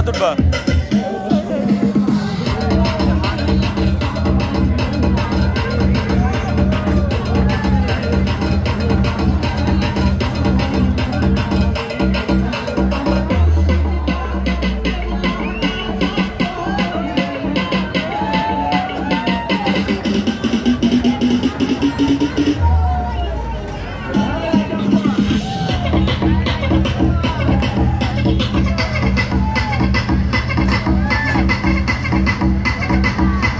Tá Taturbã.